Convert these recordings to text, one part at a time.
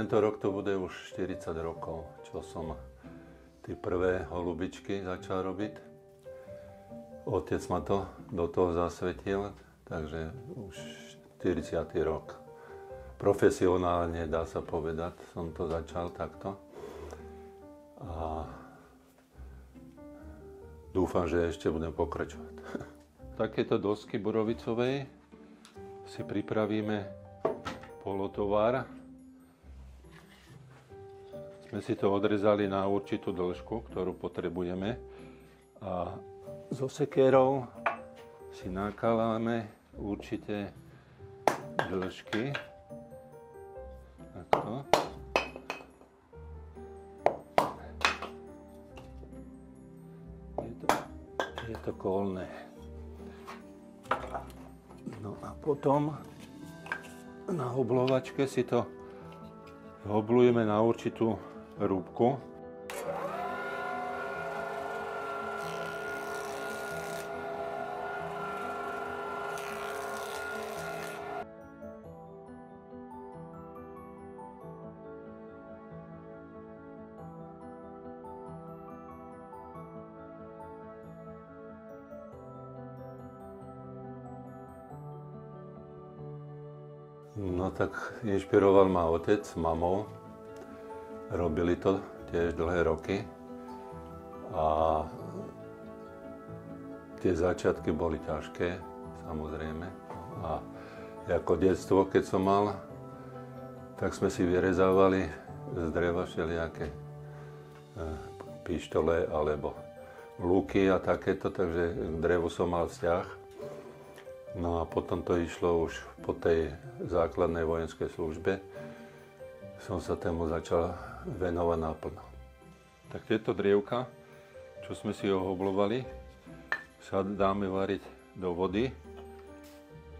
tento rok to bude už 40 rokov, čo som tie prvé holubičky začal robiť. Otec ma to do toho zasvetil, takže už 40. rok. Profesionálne, dá sa povedať, som to začal takto. A dúfam, že ešte budem pokračovať. Takéto dosky borovicovej si pripravíme polotovar. Sme si to odrezali na určitú dĺžku, ktorú potrebujeme. A so sekérou si nakáľame určité dĺžky. Takto. Je to, je to kolné. No a potom na hoblovačke si to hoblujeme na určitú rúbku. No tak inšpiroval ma otec s mamou. Robili to tiež dlhé roky. A tie začiatky boli ťažké, samozrejme. A ako detstvo, keď som mal, tak sme si vyrezávali z dreva všelijaké e, pištole alebo lúky a takéto, takže k drevu som mal vzťah. No a potom to išlo už po tej základnej vojenskej službe. Som sa tému začal venovať naplno. Tak tieto drievka, čo sme si ohoblovali, sa dáme variť do vody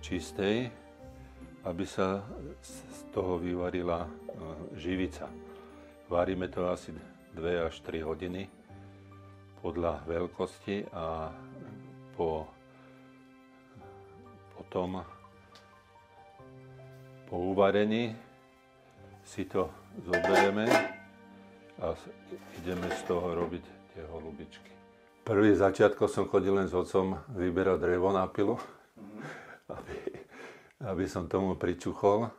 čistej, aby sa z toho vyvarila e, živica. Varíme to asi 2 až 3 hodiny podľa veľkosti a po potom po uvarení si to zoberieme a ideme z toho robiť tie holubičky. Prvý začiatko som chodil len s otcom vyberať drevo na pilu, aby, aby som tomu pričuchol.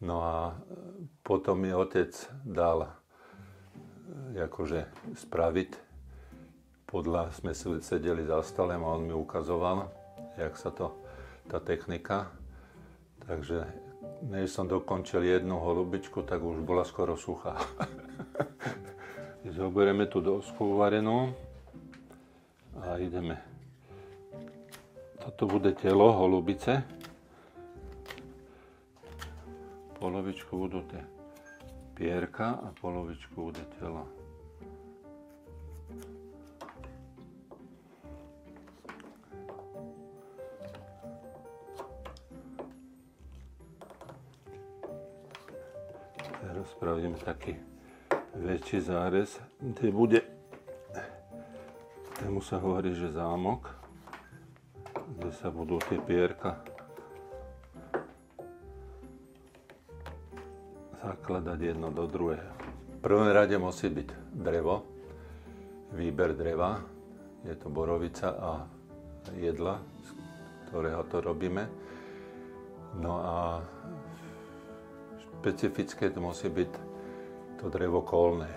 No a potom mi otec dal akože spraviť. Podľa sme sedeli za stolem a on mi ukazoval, jak sa to tá technika. Takže než som dokončil jednu holubičku, tak už bola skoro suchá. Zoberieme tú dosku uvarenú a ideme. Toto bude telo holubice. Polovičku budú tie pierka a polovičku bude telo. Spravím taký väčší zárez, kde bude, tému sa hovorí, že zámok, kde sa budú tie pierka zakladať jedno do druhého. V prvom rade musí byť drevo, výber dreva, je to borovica a jedla, z ktorého to robíme. No a špecifické to musí byť to drevo kolné,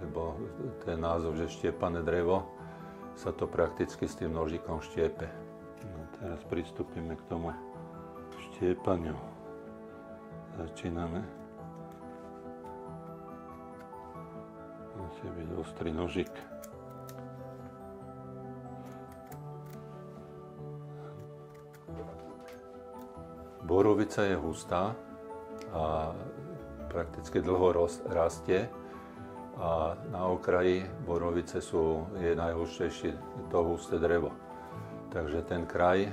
lebo ten názov, že štiepané drevo, sa to prakticky s tým nožikom štiepe. No, teraz pristúpime k tomu štiepaniu. Začíname. Musí byť ostrý nožik. Borovica je hustá, a prakticky dlho rastie a na okraji borovice sú, je najhustejšie to husté drevo. Takže ten kraj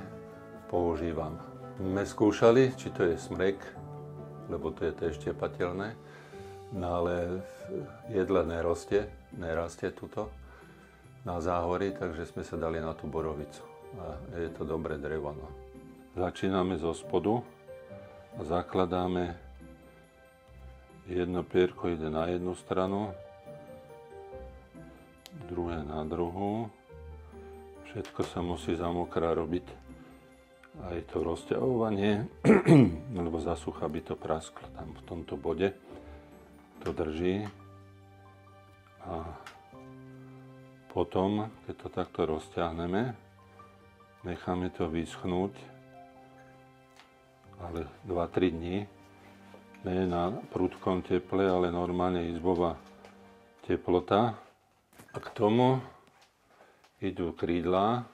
používam. My skúšali, či to je smrek, lebo to je tiež tepateľné, no ale jedle nerastie, nerastie tuto na záhory, takže sme sa dali na tú borovicu. A je to dobré drevo. No. Začíname zo spodu a zakladáme Jedno pierko ide na jednu stranu, druhé na druhú. Všetko sa musí zamokrá robiť. Aj to rozťahovanie, lebo za sucha by to prasklo tam v tomto bode. To drží. A potom, keď to takto rozťahneme, necháme to vyschnúť, ale 2-3 dní, nie na prudkom teple, ale normálne izbová teplota. A k tomu idú krídla.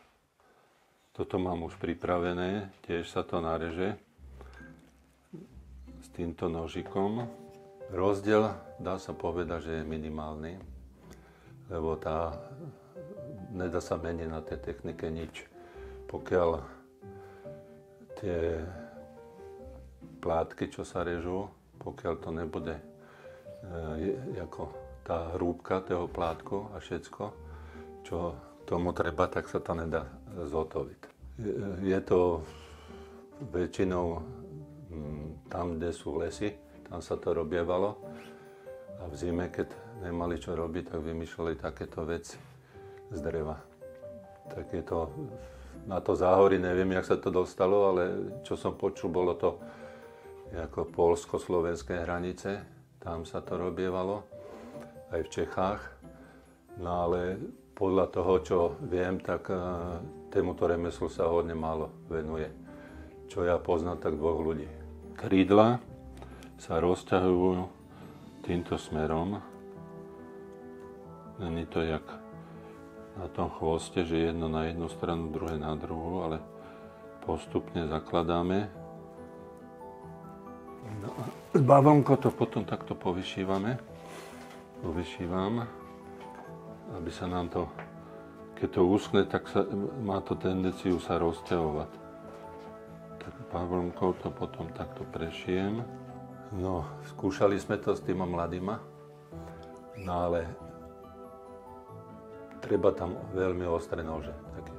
Toto mám už pripravené, tiež sa to nareže s týmto nožikom. Rozdiel dá sa povedať, že je minimálny, lebo tá nedá sa meniť na tej technike nič. Pokiaľ tie plátky, čo sa režú, pokiaľ to nebude e, ako tá hrúbka toho plátku a všetko, čo tomu treba, tak sa to nedá zotoviť. Je, je to väčšinou mm, tam, kde sú lesy, tam sa to robievalo. A v zime, keď nemali čo robiť, tak vymýšľali takéto veci z dreva. Tak je to, na to záhory neviem, jak sa to dostalo, ale čo som počul, bolo to ako polsko-slovenské hranice, tam sa to robievalo, aj v Čechách. No ale podľa toho, čo viem, tak uh, tomuto remeslu sa hodne málo venuje. Čo ja poznám, tak dvoch ľudí. Krídla sa rozťahujú týmto smerom. Není to jak na tom chvoste, že jedno na jednu stranu, druhé na druhú, ale postupne zakladáme No s bavlnkou to potom takto povyšívame. Povyšívam, aby sa nám to, keď to uschne, tak sa, má to tendenciu sa rozťahovať. Tak bavlnkou to potom takto prešijem. No, skúšali sme to s týma mladýma, no ale treba tam veľmi ostré nože také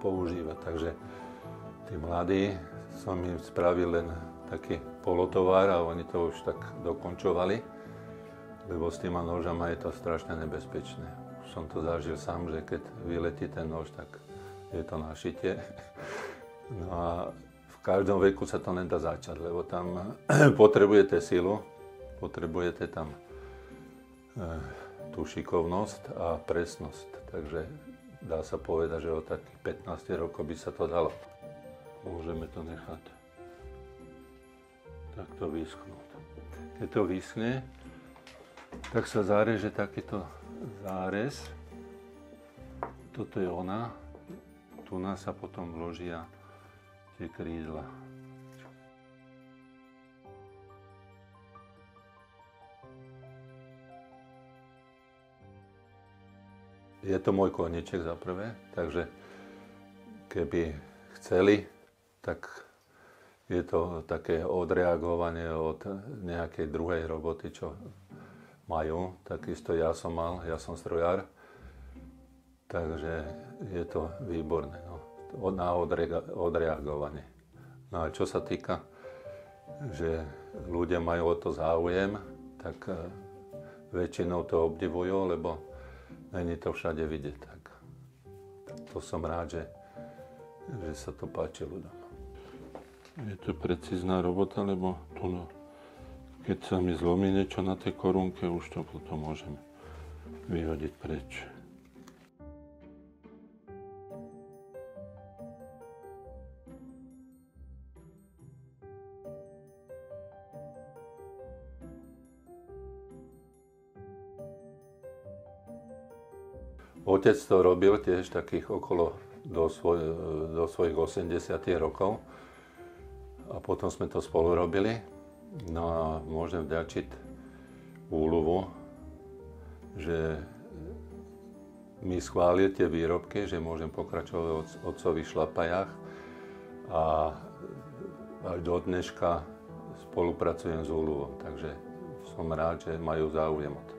používať. Takže tí mladí som im spravil len taký polotovar a oni to už tak dokončovali, lebo s týma nožama je to strašne nebezpečné. Už som to zažil sám, že keď vyletí ten nož, tak je to našitie. No a v každom veku sa to nedá začať, lebo tam potrebujete silu, potrebujete tam e, tú šikovnosť a presnosť. Takže dá sa povedať, že od takých 15 rokov by sa to dalo. Môžeme to nechať takto vyschnúť. Keď to vyschne, tak sa zareže takýto zárez. Toto je ona. Tu nás sa potom vložia tie krídla. Je to môj konieček za prvé, takže keby chceli, tak je to také odreagovanie od nejakej druhej roboty, čo majú. Takisto ja som mal, ja som strojár, takže je to výborné no, na odreagovanie. No a čo sa týka, že ľudia majú o to záujem, tak e, väčšinou to obdivujú, lebo není to všade vidieť. Tak to som rád, že, že sa to páči ľuďom. Je to precízna robota, lebo tu no, keď sa mi zlomí niečo na tej korunke, už to potom môžem vyhodiť preč. Otec to robil tiež takých okolo do, svoj, do svojich 80 rokov potom sme to spolu robili. No a môžem vďačiť úluvu, že mi schválil tie výrobky, že môžem pokračovať od otcových šlapajách a až do dneška spolupracujem s úluvom. Takže som rád, že majú záujem o to.